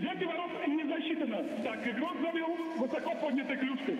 против ворот не засчитано. Так, игрок забил высоко поднятой клюшкой.